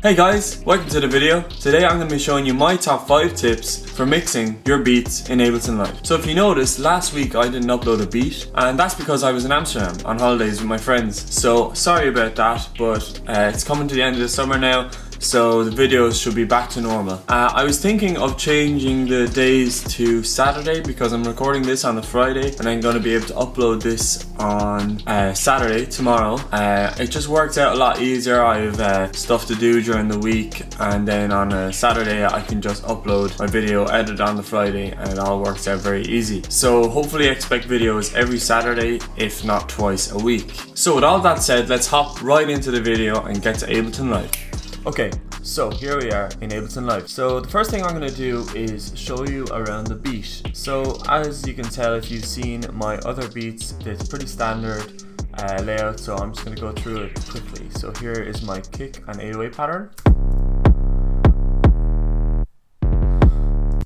Hey guys, welcome to the video. Today I'm going to be showing you my top 5 tips for mixing your beats in Ableton Live. So if you noticed, last week I didn't upload a beat and that's because I was in Amsterdam on holidays with my friends. So sorry about that, but uh, it's coming to the end of the summer now so the videos should be back to normal. Uh, I was thinking of changing the days to Saturday because I'm recording this on a Friday and I'm going to be able to upload this on uh, Saturday, tomorrow. Uh, it just works out a lot easier. I have uh, stuff to do during the week and then on a Saturday I can just upload my video, edit on the Friday and it all works out very easy. So hopefully expect videos every Saturday if not twice a week. So with all that said, let's hop right into the video and get to Ableton Live. Okay, so here we are in Ableton Live. So the first thing I'm going to do is show you around the beat. So as you can tell if you've seen my other beats, it's pretty standard uh, layout so I'm just going to go through it quickly. So here is my kick and 808 pattern.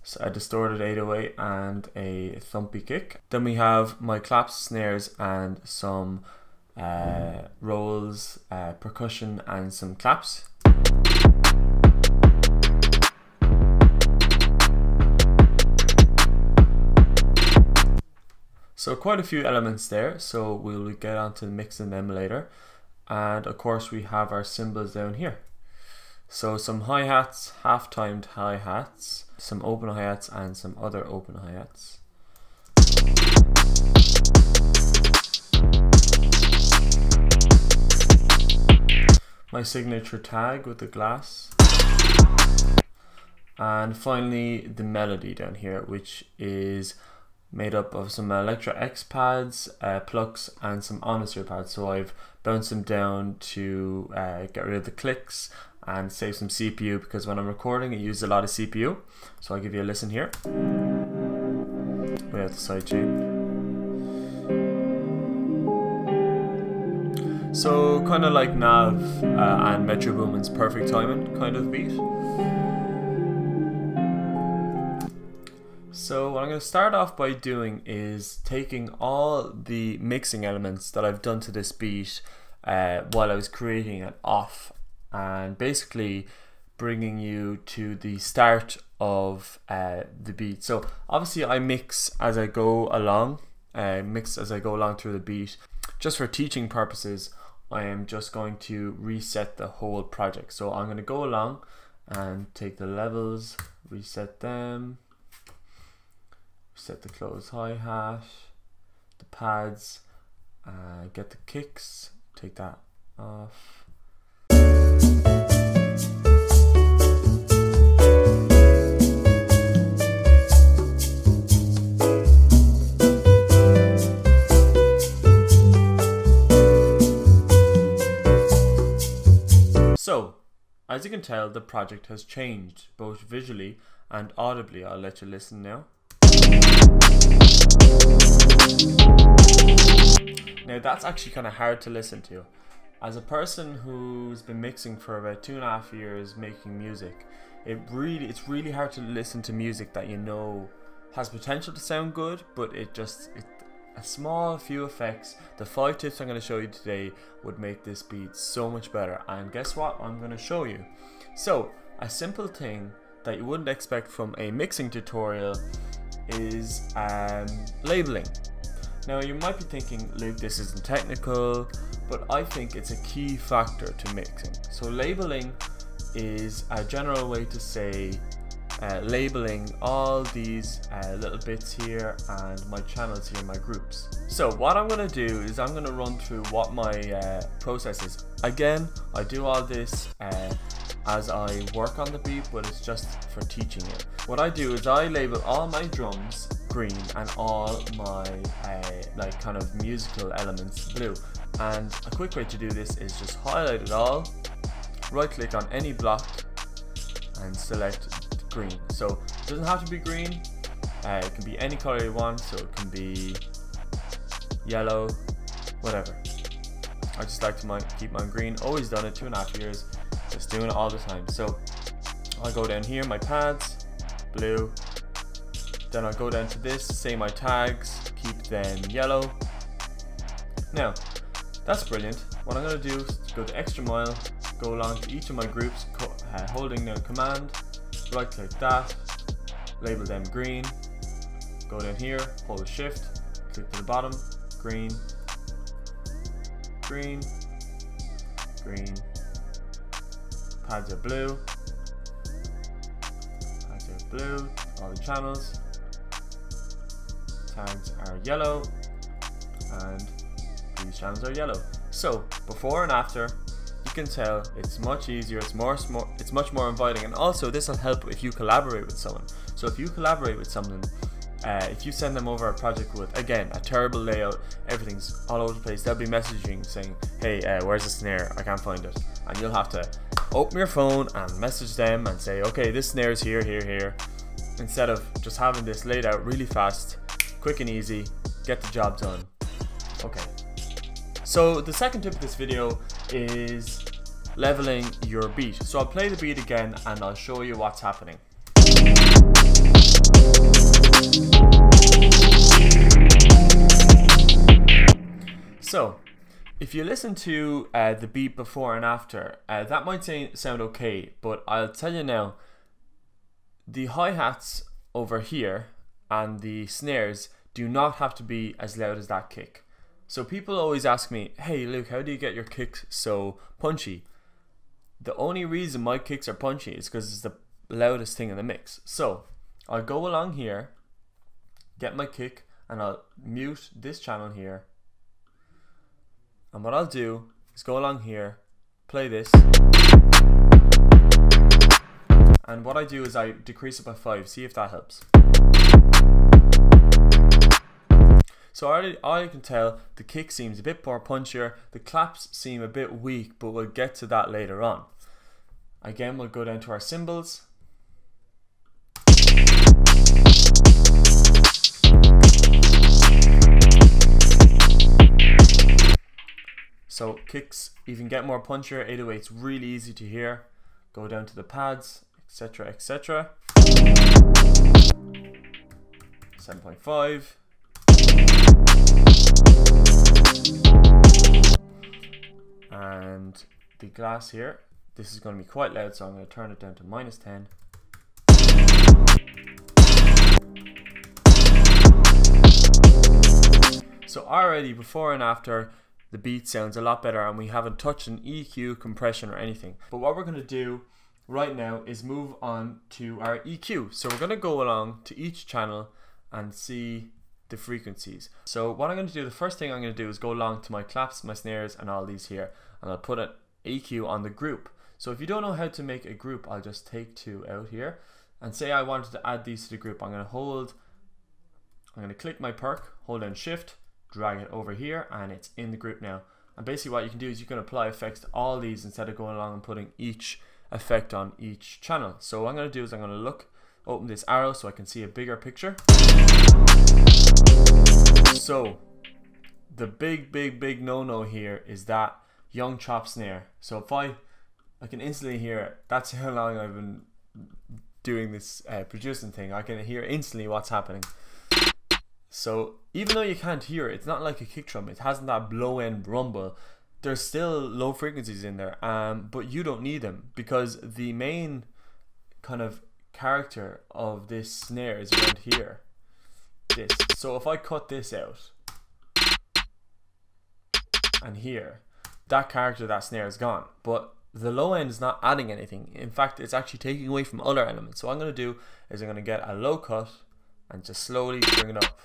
So a distorted 808 and a thumpy kick. Then we have my claps, snares and some uh, rolls, uh, percussion and some claps. So quite a few elements there, so we'll get on to the mixing them later. And of course we have our cymbals down here. So some hi-hats, half-timed hi-hats, some open hi-hats and some other open hi-hats. My signature tag with the glass. And finally the melody down here, which is made up of some ElectraX pads, uh, plucks, and some Omnisphere pads. So I've bounced them down to uh, get rid of the clicks and save some CPU because when I'm recording it uses a lot of CPU. So I'll give you a listen here. Without the side sidechain. So kind of like Nav uh, and Metro Boomin's Perfect Timing kind of beat. So what I'm going to start off by doing is taking all the mixing elements that I've done to this beat uh, while I was creating it off and basically bringing you to the start of uh, the beat. So obviously I mix as I go along, uh, mix as I go along through the beat. Just for teaching purposes, I am just going to reset the whole project. So I'm going to go along and take the levels, reset them, set the close hi-hat, the pads, uh, get the kicks, take that off. So, as you can tell, the project has changed, both visually and audibly. I'll let you listen now. Now that's actually kind of hard to listen to. As a person who's been mixing for about two and a half years making music, it really it's really hard to listen to music that you know has potential to sound good, but it just it, a small few effects. The five tips I'm going to show you today would make this beat so much better. And guess what? I'm going to show you. So a simple thing that you wouldn't expect from a mixing tutorial is um, labeling. Now you might be thinking, Luke, this isn't technical, but I think it's a key factor to mixing. So labeling is a general way to say uh, labeling all these uh, little bits here and my channels here, my groups. So what I'm going to do is I'm going to run through what my uh, process is. Again, I do all this uh, as I work on the beat, but it's just for teaching it. What I do is I label all my drums green and all my uh, like kind of musical elements blue. And a quick way to do this is just highlight it all, right click on any block and select green. So it doesn't have to be green, uh, it can be any color you want, so it can be yellow, whatever. I just like to keep mine green, always done it, two and a half years, just doing it all the time. So I'll go down here, my pads, blue. Then I'll go down to this, say my tags, keep them yellow. Now, that's brilliant. What I'm gonna do is go the extra mile, go along to each of my groups, uh, holding the command, right click that, label them green, go down here, hold the shift, click to the bottom, green, green, green, pads are blue, pads are blue, all the channels, tags are yellow, and these channels are yellow. So before and after, you can tell it's much easier, it's more, it's much more inviting, and also this will help if you collaborate with someone. So if you collaborate with someone, uh, if you send them over a project with again a terrible layout, everything's all over the place, they'll be messaging saying, "Hey, uh, where's the snare? I can't find it," and you'll have to open your phone and message them and say, "Okay, this snare is here, here, here," instead of just having this laid out really fast, quick and easy, get the job done. Okay. So the second tip of this video is leveling your beat. So I'll play the beat again and I'll show you what's happening. So, if you listen to uh, the beat before and after, uh, that might sound okay, but I'll tell you now, the hi-hats over here and the snares do not have to be as loud as that kick. So people always ask me, hey Luke, how do you get your kicks so punchy? The only reason my kicks are punchy is because it's the loudest thing in the mix. So I'll go along here, get my kick, and I'll mute this channel here. And what I'll do is go along here, play this. And what I do is I decrease it by 5, see if that helps. So already, I can tell the kick seems a bit more punchier, the claps seem a bit weak, but we'll get to that later on. Again, we'll go down to our cymbals. So kicks even get more punchier, 808's really easy to hear. Go down to the pads, etc, etc. 7.5 and the glass here this is going to be quite loud so I'm going to turn it down to minus 10 so already before and after the beat sounds a lot better and we haven't touched an EQ compression or anything. But what we're going to do right now is move on to our EQ so we're going to go along to each channel and see the frequencies. So what I'm going to do, the first thing I'm going to do is go along to my claps, my snares and all these here and I'll put an EQ on the group. So if you don't know how to make a group, I'll just take two out here and say I wanted to add these to the group. I'm going to hold, I'm going to click my perk, hold down shift, drag it over here and it's in the group now. And basically what you can do is you can apply effects to all these instead of going along and putting each effect on each channel. So what I'm going to do is I'm going to look, open this arrow so I can see a bigger picture. So, the big, big, big no-no here is that Young Chop snare. So if I, I can instantly hear it. That's how long I've been doing this uh, producing thing. I can hear instantly what's happening. So even though you can't hear it, it's not like a kick drum. It hasn't that blow end rumble. There's still low frequencies in there, um, but you don't need them because the main kind of character of this snare is around here this. So if I cut this out and here, that character, that snare is gone. But the low end is not adding anything. In fact, it's actually taking away from other elements. So what I'm going to do is I'm going to get a low cut and just slowly bring it up.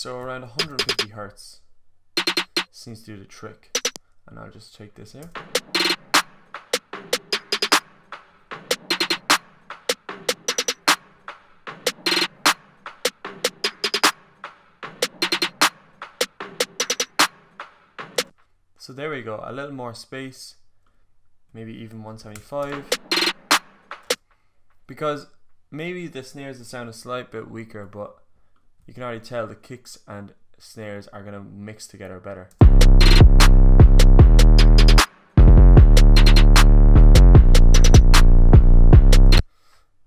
So around 150 hertz seems to do the trick. And I'll just take this here. So there we go, a little more space, maybe even 175. Because maybe the snares the sound a slight bit weaker, but you can already tell the kicks and snares are going to mix together better.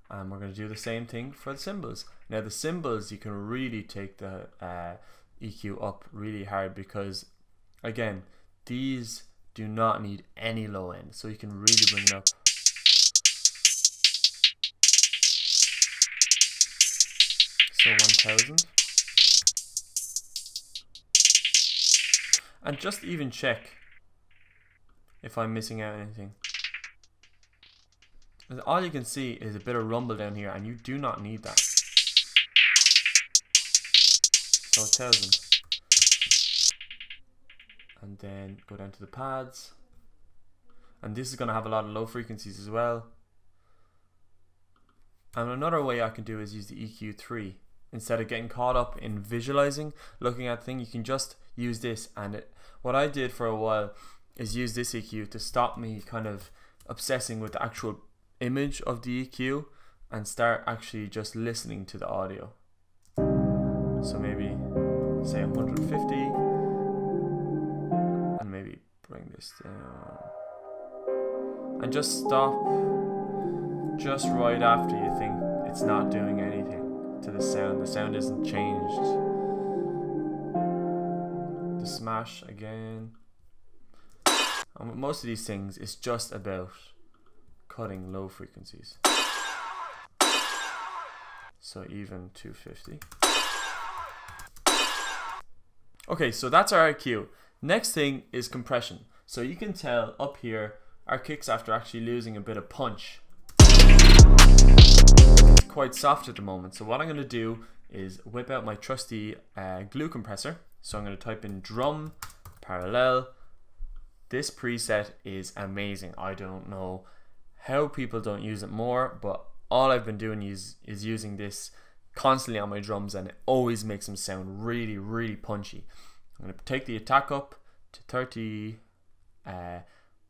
And we're going to do the same thing for the cymbals. Now the cymbals you can really take the uh, EQ up really hard because again these do not need any low end so you can really bring it up. So 1000 and just even check if I'm missing out anything. All you can see is a bit of rumble down here and you do not need that. So 1000. And then go down to the pads. And this is going to have a lot of low frequencies as well. And another way I can do is use the EQ3. Instead of getting caught up in visualizing, looking at thing, you can just use this. And it, what I did for a while is use this EQ to stop me kind of obsessing with the actual image of the EQ and start actually just listening to the audio. So maybe say 150 and maybe bring this down and just stop just right after you think it's not doing anything to the sound. The sound isn't changed. The smash again. And with most of these things, it's just about cutting low frequencies. So even 250. Okay, so that's our EQ. Next thing is compression. So you can tell up here, our kicks after actually losing a bit of punch. Quite soft at the moment. So what I'm going to do is whip out my trusty uh, glue compressor. So I'm going to type in drum parallel. This preset is amazing. I don't know how people don't use it more, but all I've been doing is is using this constantly on my drums and it always makes them sound really really punchy. I'm going to take the attack up to 30 uh,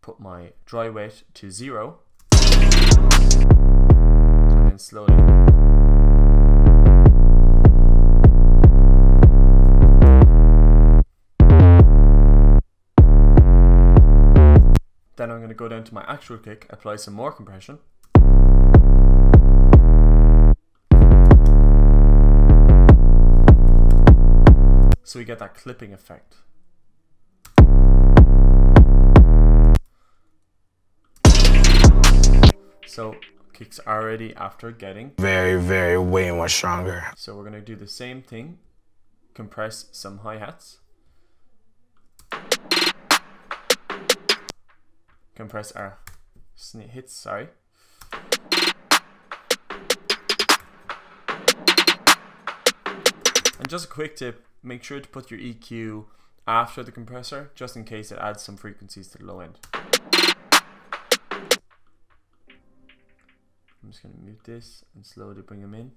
put my dry wet to 0 and then slowly Then I'm going to go down to my actual kick, apply some more compression. So we get that clipping effect. So kicks already after getting very, very way more stronger. So we're gonna do the same thing, compress some hi-hats. compress our hits, sorry. And just a quick tip, make sure to put your EQ after the compressor, just in case it adds some frequencies to the low end. I'm just going to mute this and slowly bring them in.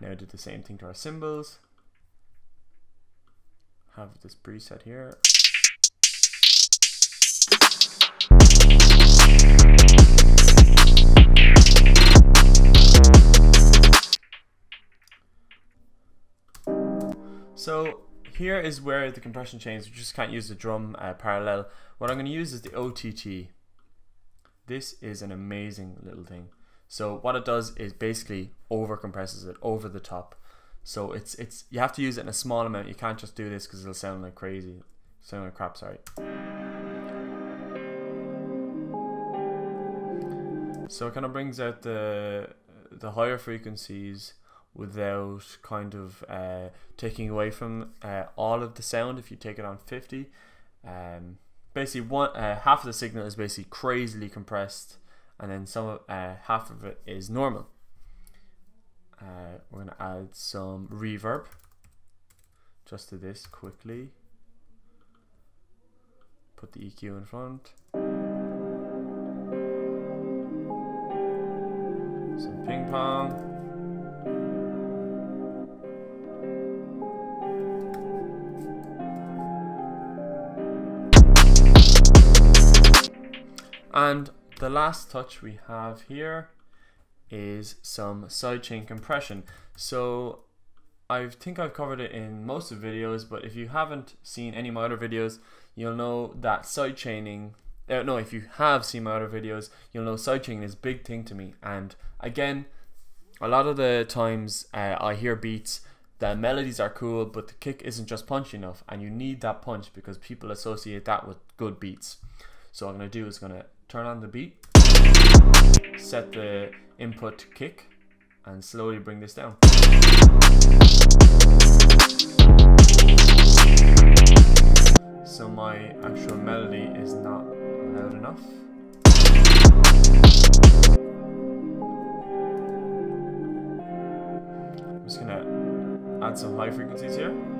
Now do the same thing to our cymbals. Have this preset here. So here is where the compression changes. We just can't use the drum uh, parallel. What I'm going to use is the OTT. This is an amazing little thing. So what it does is basically over compresses it over the top. So it's it's you have to use it in a small amount. You can't just do this because it'll sound like crazy, sound like crap. Sorry. So it kind of brings out the the higher frequencies without kind of uh, taking away from uh, all of the sound. If you take it on fifty, um, basically one uh, half of the signal is basically crazily compressed and then some uh, half of it is normal. Uh, we're to add some reverb just to this quickly. Put the EQ in front. Some ping pong. And the last touch we have here is some sidechain compression. So I think I've covered it in most of the videos, but if you haven't seen any of my other videos, you'll know that sidechaining uh, no, if you have seen my other videos, you'll know sidechaining is a big thing to me. And again, a lot of the times uh, I hear beats, the melodies are cool, but the kick isn't just punchy enough, and you need that punch because people associate that with good beats. So I'm gonna do is gonna turn on the beat, set the input to kick, and slowly bring this down. So my actual melody is not loud enough. I'm just gonna add some high frequencies here.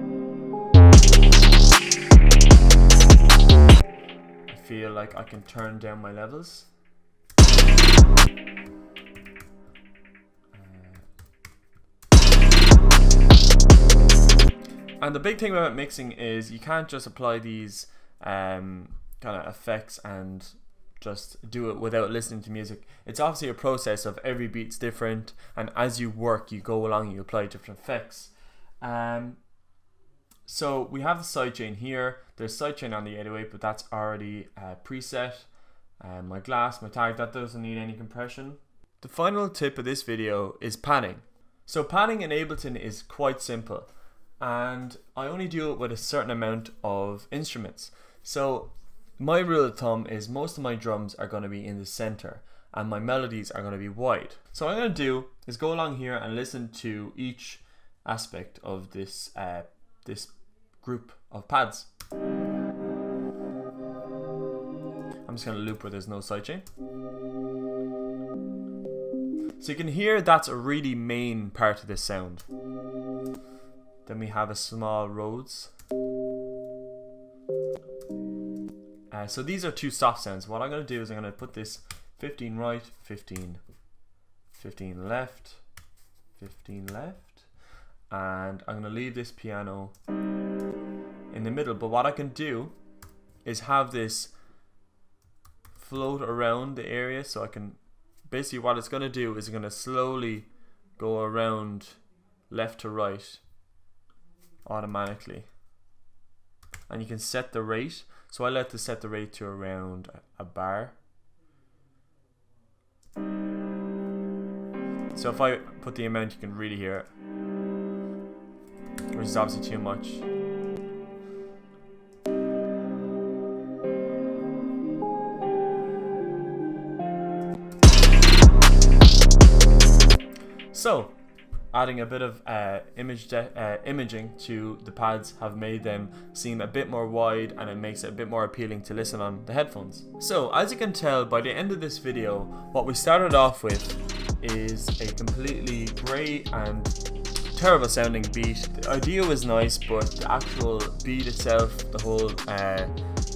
Feel like I can turn down my levels. And the big thing about mixing is you can't just apply these um, kind of effects and just do it without listening to music. It's obviously a process of every beat's different, and as you work, you go along, you apply different effects. Um, so we have the sidechain here. There's sidechain on the 808, but that's already uh, preset. Um, my glass, my tag, that doesn't need any compression. The final tip of this video is panning. So panning in Ableton is quite simple and I only do it with a certain amount of instruments. So my rule of thumb is most of my drums are going to be in the center and my melodies are going to be wide. So what I'm going to do is go along here and listen to each aspect of this uh, this group of pads. I'm just going to loop where there's no sidechain. So you can hear that's a really main part of this sound. Then we have a small Rhodes. Uh, so these are two soft sounds. What I'm going to do is I'm going to put this 15 right, 15, 15 left, 15 left, and I'm going to leave this piano in the middle. But what I can do is have this float around the area so I can basically what it's going to do is going to slowly go around left to right automatically. And you can set the rate. So I like to set the rate to around a bar. So if I put the amount you can really hear it which is obviously too much So, adding a bit of uh, image uh, imaging to the pads have made them seem a bit more wide and it makes it a bit more appealing to listen on the headphones. So as you can tell by the end of this video what we started off with is a completely grey and terrible sounding beat. The idea was nice but the actual beat itself, the whole uh,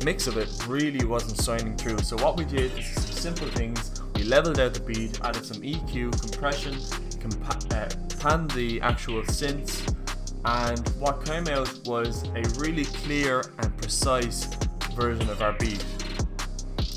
mix of it really wasn't signing through so what we did is some simple things we leveled out the beat, added some EQ, compression, compa uh, panned the actual synths and what came out was a really clear and precise version of our beat.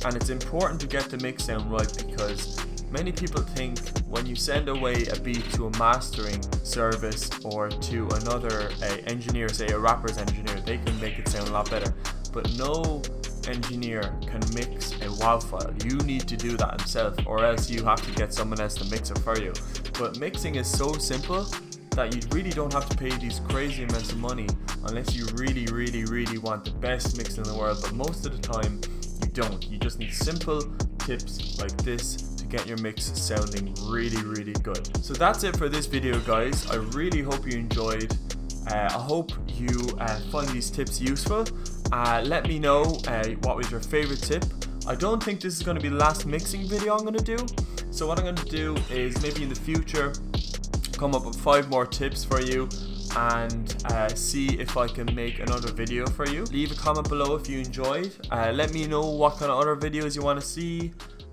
And it's important to get the mix sound right because many people think when you send away a beat to a mastering service or to another engineer, say a rapper's engineer, they can make it sound a lot better. But no engineer can mix a WAV file. You need to do that himself or else you have to get someone else to mix it for you. But mixing is so simple that you really don't have to pay these crazy amounts of money unless you really, really, really want the best mix in the world. But most of the time, you don't. You just need simple tips like this get your mix sounding really, really good. So that's it for this video, guys. I really hope you enjoyed. Uh, I hope you uh, find these tips useful. Uh, let me know uh, what was your favorite tip. I don't think this is going to be the last mixing video I'm going to do. So what I'm going to do is maybe in the future come up with five more tips for you and uh, see if I can make another video for you. Leave a comment below if you enjoyed. Uh, let me know what kind of other videos you want to see